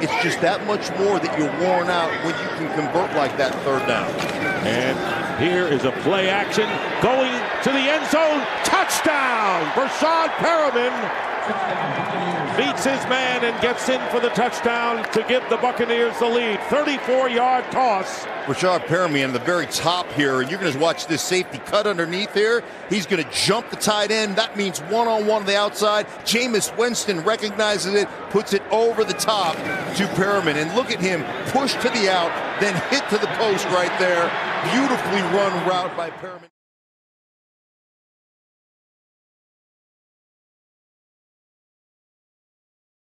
It's just that much more that you're worn out when you can convert like that third down. And here is a play action going to the end zone. Touchdown! Breshad Perriman beats his man and gets in for the touchdown to give the Buccaneers the lead. 34-yard toss. Breshad Perriman the very top here, and you're going to watch this safety cut underneath here. He's going to jump the tight end. That means one-on-one on the outside. Jameis Winston recognizes it, puts it over the top to Perriman. And look at him push to the out, then hit to the post right there. Beautifully run route by Perriman.